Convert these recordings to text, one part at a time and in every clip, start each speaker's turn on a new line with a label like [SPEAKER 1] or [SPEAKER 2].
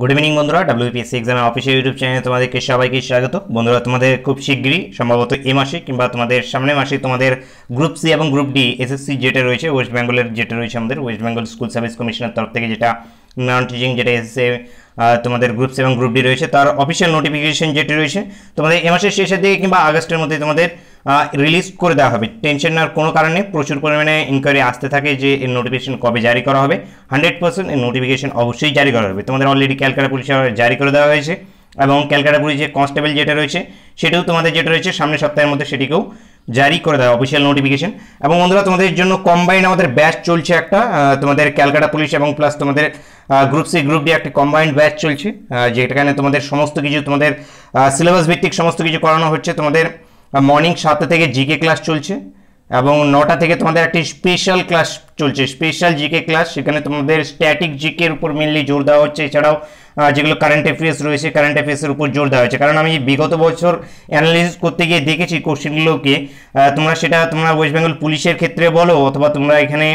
[SPEAKER 1] Good evening বন্ধুরা WPSC এক্সামের official YouTube চ্যানেলে তোমাদেরকে সবাইকে স্বাগত। বন্ধুরা, তোমাদের খুব শীঘ্রই সম্ভবত এ মাসে কিংবা তোমাদের সামনের মাসে তোমাদের গ্রুপ সি এবং গ্রুপ ডি এসএসসি যেটা রয়েছে ওয়েস্ট বেঙ্গলের যেটা রয়েছে আমাদের ওয়েস্ট বেঙ্গল স্কুল সার্ভিস কমিশনের তরফ থেকে যেটা নন টিচিং যেটা এসেছে তোমাদের গ্রুপ সি এবং গ্রুপ ডি রয়েছে, তার অফিসিয়াল নোটিফিকেশন যেটা রয়েছে, তোমাদের এ মাসের শেষের দিকে কিংবা আগস্টের মধ্যে তোমাদের রিলিজ করে দেওয়া হবে। টেনশন নেওয়ার কোনো কারণে প্রচুর পরিমাণে ইনকোয়ারি আসতে থাকে যে এর নোটিফিকেশন কবে জারি করা হবে। হান্ড্রেড পার্সেন্ট এর নোটিফিকেশন অবশ্যই জারি করা হবে। তোমাদের অলরেডি ক্যালকাটা পুলিশে জারি করে দেওয়া হয়েছে এবং ক্যালকাটা পুলিশ যে কনস্টেবল যেটা রয়েছে, সেটাও তোমাদের যেটা রয়েছে, সামনের সপ্তাহের মধ্যে সেটিকেও জারি করে দেওয়া অফিসিয়াল নোটিফিকেশন এবং বন্ধুরা, তোমাদের জন্য কম্বাইন আমাদের ব্যাচ চলছে একটা তোমাদের ক্যালকাটা পুলিশ এবং প্লাস তোমাদের গ্রুপ সি গ্রুপ ডি একটা কম্বাইন্ড ব্যাচ চলছে যেখানে তোমাদের সমস্ত কিছু, তোমাদের সিলেবাস ভিত্তিক সমস্ত কিছু করানো হচ্ছে, তোমাদের মর্নিং সাতটা থেকে জিকে ক্লাস চলছে এবং নটা থেকে তোমাদের একটি স্পেশাল ক্লাস চলছে। স্পেশাল জিকে ক্লাস সেখানে তোমাদের স্ট্যাটিক জিকের উপর মেনলি জোর দেওয়া হচ্ছে। এছাড়াও যেগুলো কারেন্ট অ্যাফেয়ার্স রয়েছে কারেন্ট অ্যাফেয়ার্সের উপর জোর দেওয়া হয়েছে কারণ আমি বিগত বছর অ্যানালিসিস করতে গিয়ে দেখেছি কোশ্চেনগুলোকে তোমরা সেটা তোমরা ওয়েস্ট বেঙ্গল পুলিশের ক্ষেত্রে বলো, অথবা তোমরা এখানে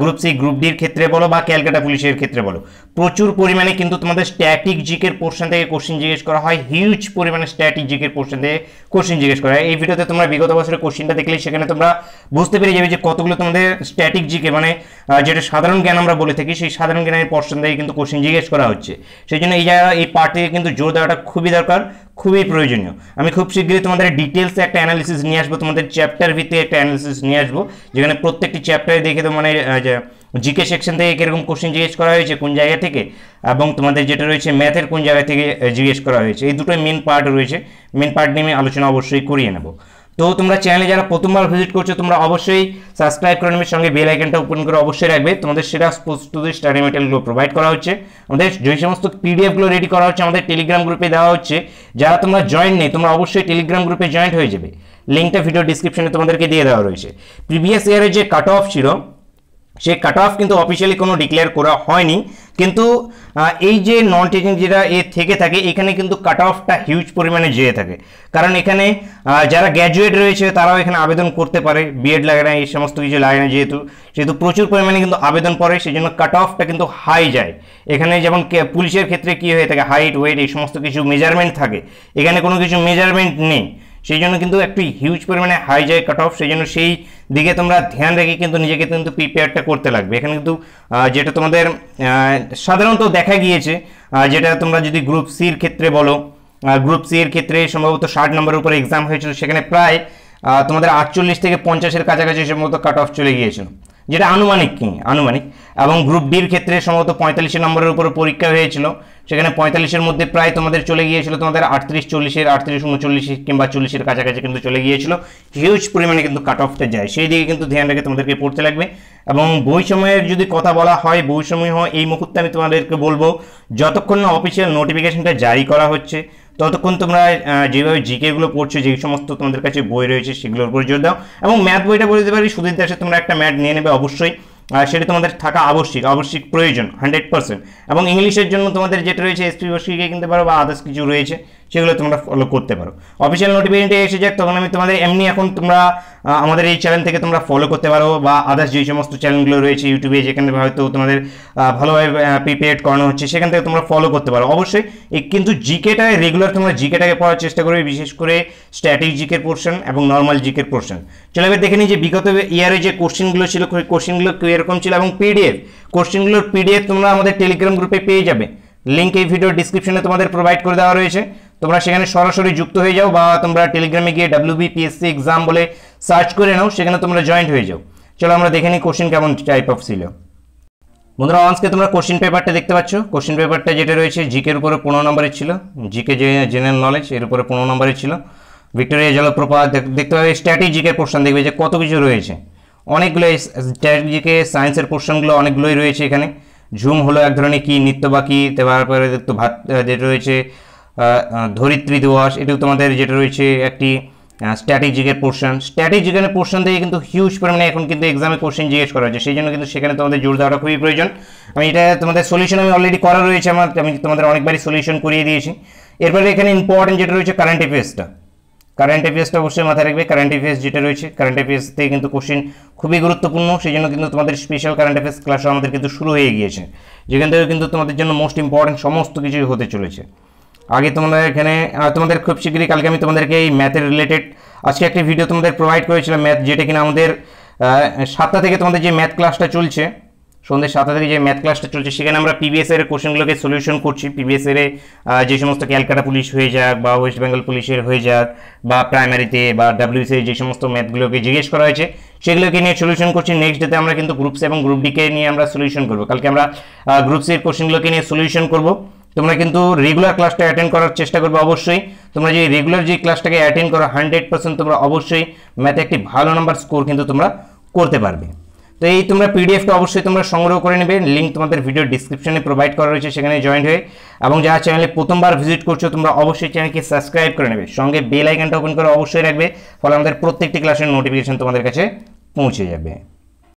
[SPEAKER 1] গ্রুপ সি গ্রুপ ডির ক্ষেত্রে বলো বা ক্যালকাটা পুলিশের ক্ষেত্রে বলো। প্রচুর পরিমাণে কিন্তু তোমাদের স্ট্যাটিক জিকের পোর্শন থেকে কোশ্চেন জিজ্ঞেস করা হয়। হিউজ পরিমাণে স্ট্যাটিক জিকের পোর্শন থেকে কোশ্চেন জিজ্ঞেস করা হয়। এই ভিডিওতে তোমরা বিগত বছরের কোশ্চেনটা দেখলে সেখানে তোমরা বুঝতে পেরে যাবে যে কতগুলো তোমাদের স্ট্যাটিক জিকে মানে যেটা সাধারণ জ্ঞান আমরা বলে থাকি, সেই সাধারণ জ্ঞানের পোর্শন থেকে কিন্তু কোশ্চেন জিজ্ঞেস করা হচ্ছে। সেই জন্য এই জায়গা, এই পার্টটিকে কিন্তু জোর দেওয়াটা খুবই দরকার। খুবই প্রয়োজনীয়। আমি খুব শীঘ্রই তোমাদের ডিটেলসে একটা অ্যানালিসিস নিয়ে আসব, তোমাদের চ্যাপ্টার ভিত্তিক একটা অ্যানালিসিস নিয়ে আসব, যেখানে প্রত্যেকটি চ্যাপ্টারে দেখে তো মানে জিকে সেকশন থেকে কীরকম কোশ্চেন জিজ্ঞেস করা হয়েছে, কোন জায়গা থেকে, এবং তোমাদের যেটা রয়েছে ম্যাথের কোন জায়গা থেকে জিজ্ঞেস করা হয়েছে। এই দুটোই মেন পার্ট রয়েছে। মেন পার্ট নিয়ে আমি আলোচনা অবশ্যই করিয়ে নেব। তো তোমরা চ্যানেলে যারা প্রথমবার ভিজিট করছ, তোমরা অবশ্যই সাবস্ক্রাইব করে নেবে, সঙ্গে বেল আইকনটা ওপেন করে অবশ্যই রাখবে। তোমাদের সেটা প্রস্তুতি স্টাডি মেটেরিয়ালগুলো প্রোভাইড করা হচ্ছে। আমাদের যে সমস্ত পিডিএফগুলো রেডি করা হচ্ছে, আমাদের টেলিগ্রাম গ্রুপে দেওয়া হচ্ছে। যারা তোমরা জয়েন নেই, তোমরা অবশ্যই টেলিগ্রাম গ্রুপে জয়েন্ট হয়ে যাবে। লিঙ্কটা ভিডিও ডিসক্রিপশনে তোমাদেরকে দিয়ে দেওয়া রয়েছে। প্রিভিয়াস ইয়ারের যে কাট অফ ছিল সে কাট অফ কিন্তু অফিসিয়ালি কোনো ডিক্লেয়ার করা হয়নি। কিন্তু এই যে নন টিচিং যেটা এ থেকে থাকে, এখানে কিন্তু কাট অফটা হিউজ পরিমাণে যেয়ে থাকে। কারণ এখানে যারা গ্র্যাজুয়েট রয়েছে, তারাও এখানে আবেদন করতে পারে। বিএড লাগে না এই সমস্ত কিছু লাগে না যেহেতু, সেহেতু প্রচুর পরিমাণে কিন্তু আবেদন পড়ে সেই জন্য কাট অফটা কিন্তু হাই যায়। এখানে যেমন পুলিশের ক্ষেত্রে কী হয়ে থাকে হাইট ওয়েট এই সমস্ত কিছু মেজারমেন্ট থাকে। এখানে কোনো কিছু মেজারমেন্ট নেই। সেই জন্য কিন্তু একটু হিউজ পরিমাণে হাই যায় কাট অফ সেই জন্য সেই দিকে তোমরা ধ্যান রেখে কিন্তু নিজেকে কিন্তু প্রিপেয়ারটা করতে লাগবে। এখানে কিন্তু যেটা তোমাদের সাধারণত দেখা গিয়েছে যেটা তোমরা যদি গ্রুপ সির ক্ষেত্রে বলো গ্রুপ সি এর ক্ষেত্রে সম্ভবত ষাট নম্বরের উপরে এক্সাম হয়েছিল, সেখানে প্রায় তোমাদের আটচল্লিশ থেকে পঞ্চাশের কাছাকাছি সম্ভবত কাট অফ চলে গিয়েছিল, যেটা আনুমানিক কি? আনুমানিক এবং গ্রুপ ডির ক্ষেত্রে সম্ভবত পঁয়তাল্লিশ নম্বরের উপরে পরীক্ষা হয়েছিল। সেখানে পঁয়তাল্লিশের মধ্যে প্রায় তোমাদের চলে গিয়েছিল, তোমাদের আটত্রিশ, চল্লিশের, আটত্রিশ, উনচল্লিশ কিংবা চল্লিশের কাছাকাছি কিন্তু চলে গিয়েছিল। হিউজ পরিমাণে কিন্তু কাট অফটা যায়। সেই দিকে কিন্তু ধ্যান রেখে তোমাদেরকে পড়তে লাগবে। এবং বই সময়ের যদি কথা বলা হয় বই সময় এই মুহূর্তে আমি তোমাদেরকে বলব, যতক্ষণ না অফিসিয়াল নোটিফিকেশনটা জারি করা হচ্ছে, ততক্ষণ তোমরা যেভাবে জিকেগুলো পড়ছো যেই সমস্ত তোমাদের কাছে বই রয়েছে, সেগুলোর উপর জোর দাও। এবং ম্যাথ বইটা বলতে পারি সুদীর দাসে তোমরা একটা ম্যাথ নিয়ে নেবে, অবশ্যই। সেটা তোমাদের থাকা আবশ্যিক আবশ্যিক প্রয়োজন হান্ড্রেড পার্সেন্ট এবং ইংলিশের জন্য তোমাদের যেটা রয়েছে এসপি বসিকে কিনতে পারো বা আদার্স কিছু রয়েছে। সেগুলো তোমরা ফলো করতে পারো। অফিসিয়াল নোটিফিকেশনটা এসে যাক, তখন আমি তোমাদের এমনি এখন তোমরা আমাদের এই চ্যানেল থেকে তোমরা ফলো করতে পারো বা আদার্স যে সমস্ত চ্যানেলগুলো রয়েছে ইউটিউবে যেখানে হয়তো তোমাদের ভালোভাবে প্রিপেয়ার করানো হচ্ছে, সেখান থেকে তোমরা ফলো করতে পারো। অবশ্যই কিন্তু জিকেটা রেগুলার তোমরা জিকেটাকে পড়ার চেষ্টা করবে, বিশেষ করে স্ট্যাটিক জিকের পোর্শন এবং নর্মাল জিকের পোর্শন চলো এবার দেখে নিই যে বিগত ইয়ারে যে কোশ্চেনগুলো ছিল কোশ্চেনগুলো এরকম ছিল এবং পিডিএফ কোশ্চেনগুলোর পিডিএফ তোমরা আমাদের টেলিগ্রাম গ্রুপে পেয়ে যাবে। লিঙ্ক এই ভিডিও ডিসক্রিপশনে তোমাদের প্রোভাইড করে দেওয়া রয়েছে। তোমরা সেখানে সরাসরি যুক্ত হয়ে যাও বা তোমরা টেলিগ্রামে গিয়ে ডাব্লিউবিপিএসসি এক্সাম বলে সার্চ করে নাও, সেখানে তোমরা জয়েন্ট হয়ে যাও। চলো আমরা দেখে নিই কোশ্চেন কেমন টাইপ অফ ছিল। বন্ধুরা, আজকে তোমরা কোশ্চেন পেপারটা দেখতে পাচ্ছ। কোশ্চেন পেপারটা যেটা রয়েছে জিকের উপরে পনেরো নম্বরের ছিল। জিকে যে জেনারেল নলেজ এর উপরে পনেরো নম্বরের ছিল। ভিক্টোরিয়া জলপ্রপাত দেখতে পাবে স্ট্র্যাটেজিকের পোর্শন দেখবে যে কত কিছু রয়েছে। অনেকগুলো স্ট্র্যাটেজিকে সায়েন্সের পোর্শনগুলো অনেকগুলোই রয়েছে এখানে। ঝুম হলো এক ধরনের কি, নৃত্য বাকি তারপরে দেখতো ভাত যেটা রয়েছে ধরিত্রী দিবস, এটাও তোমাদের যেটা রয়েছে একটি স্ট্র্যাটেজিকের পোর্শন স্ট্র্যাটেজিকের পোর্শন থেকে কিন্তু হিউজ পরিমাণে এখন কিন্তু এক্সামে কোশ্চেন জিজ্ঞেস করা হচ্ছে। সেই জন্য কিন্তু সেখানে তোমাদের জোর দেওয়াটা খুবই প্রয়োজন। আমি এটা তোমাদের সলিউশন আমি অলরেডি করা রয়েছে আমার, আমি তোমাদের অনেকবারই সলিউশন করিয়ে দিয়েছি। এরপরে এখানে ইম্পর্টেন্ট যেটা রয়েছে কারেন্ট অ্যাফেয়ার্সটা কারেন্ট অ্যাফেয়ার্সটা অবশ্যই মাথায় রাখবে। কারেন্ট অ্যাফেয়ার্স যেটা রয়েছে কারেন্ট অ্যাফেয়ার্স থেকে কিন্তু কোশ্চেন খুবই গুরুত্বপূর্ণ। সেই জন্য কিন্তু তোমাদের স্পেশাল কারেন্ট অ্যাফেয়ার্স ক্লাসও আমাদের কিন্তু শুরু হয়ে গিয়েছে। যেখান থেকে কিন্তু তোমাদের জন্য মোস্ট ইম্পর্টেন্ট সমস্ত কিছুই হতে চলেছে। আগে তোমাদের এখানে তোমাদের খুব শীঘ্রই কালকে আমি তোমাদেরকে এই ম্যাথের রিলেটেড আজকে একটি ভিডিও তোমাদের প্রোভাইড করেছিলাম ম্যাথ যেটা কিনা আমাদের সাতটা থেকে তোমাদের যে ম্যাথ ক্লাসটা চলছে, সন্ধ্যে সাতটা থেকে যে ম্যাথ ক্লাসটা চলছে, সেখানে আমরা পিবিএস এর কোশ্চেনগুলোকে সলিউশন করছি। পিবিএস এর যে সমস্ত ক্যালকাটা পুলিশ হয়ে যাক বা ওয়েস্ট বেঙ্গল পুলিশের হয়ে যাক বা প্রাইমারিতে বা ডাব্লিউসি যে সমস্ত ম্যাথগুলোকে জিজ্ঞেস করা হয়েছে, সেগুলোকে নিয়ে সলিউশন করছি। নেক্সট ডেতে আমরা কিন্তু গ্রুপ গ্রুপস এবং গ্রুপ ডিকে নিয়ে আমরা সলিউশন করব। কালকে আমরা গ্রুপ সি এর কোশ্চেনগুলোকে নিয়ে সলিউশন করব। তোমরা কিন্তু রেগুলার ক্লাসটা অ্যাটেন্ড করার চেষ্টা করবে অবশ্যই। তোমরা যে রেগুলার যে ক্লাসটাকে অ্যাটেন্ড করো হান্ড্রেড পার্সেন্ট তোমরা অবশ্যই ম্যাথে একটি ভালো নাম্বার স্কোর কিন্তু তোমরা করতে পারবে। তো এই তোমরা পিডিএফটা অবশ্যই তোমরা সংগ্রহ করে নেবে। লিঙ্ক তোমাদের ভিডিও ডিসক্রিপশনে প্রোভাইড করা রয়েছে, সেখানে জয়েন হয়ে। এবং যারা চ্যানেলে প্রথমবার ভিজিট করছ, তোমরা অবশ্যই চ্যানেলকে সাবস্ক্রাইব করে নেবে। সঙ্গে বেল আইকনটা ওপেন করে অবশ্যই রাখবে। ফলে আমাদের প্রত্যেকটি ক্লাসের নোটিফিকেশন তোমাদের কাছে পৌঁছে যাবে।